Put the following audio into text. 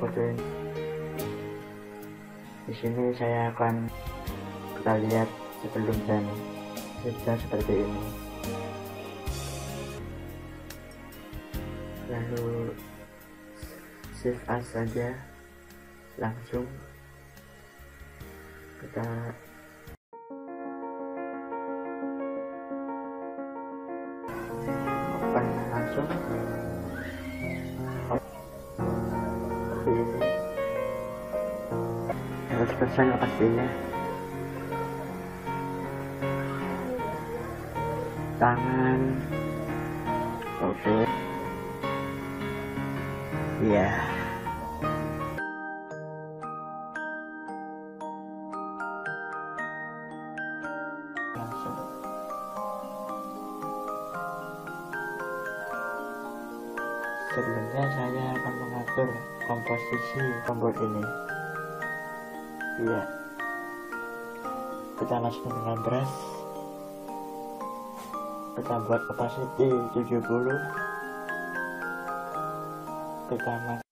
kumpulin di sini saya akan kita lihat sebelum dan sudah seperti ini. Lalu save as saja. Langsung kita open langsung. 100% pastinya tangan oke okay. ya yeah. langsung sebelumnya saya akan mengatur komposisi tombol ini iya. Kita langsung dengan brush kita buat opacity 70 kita masuk